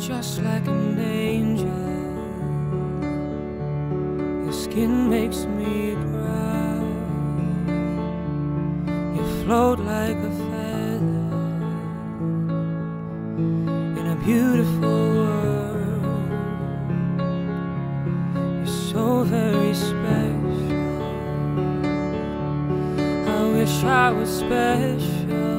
just like an angel. Your skin makes me cry. You float like a feather in a beautiful world. You're so very special. I wish I was special.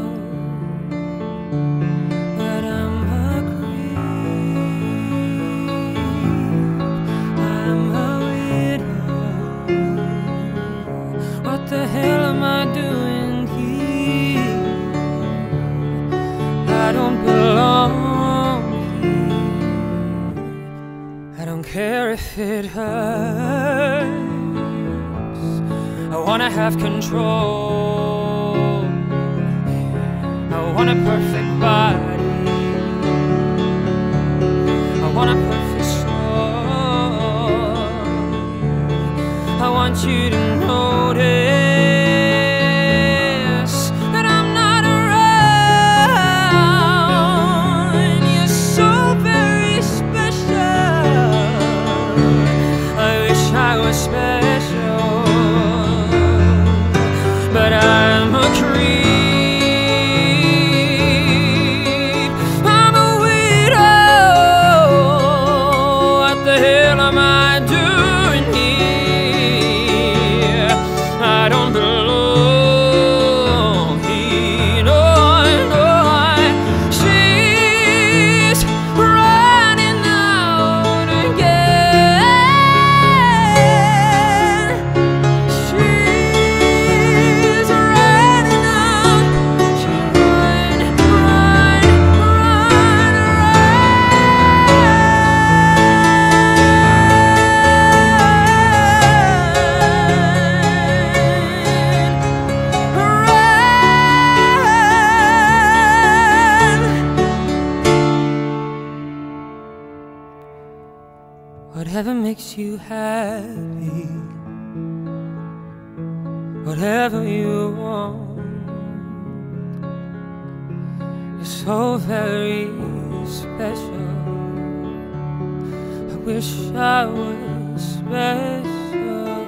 I don't care if it hurts. I wanna have control. I want a perfect body. I want a perfect soul. I want you to notice Whatever makes you happy, whatever you want. You're so very special. I wish I was special,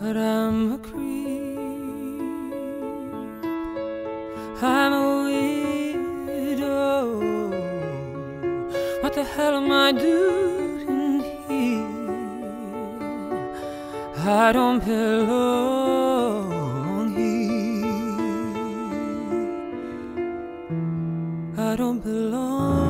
but I'm a creep. What the hell am I doing here? I don't belong here. I don't belong